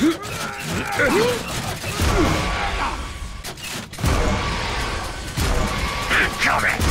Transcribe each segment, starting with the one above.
Incoming! Incoming!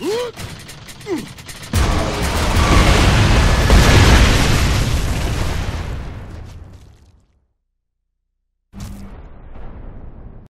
Look!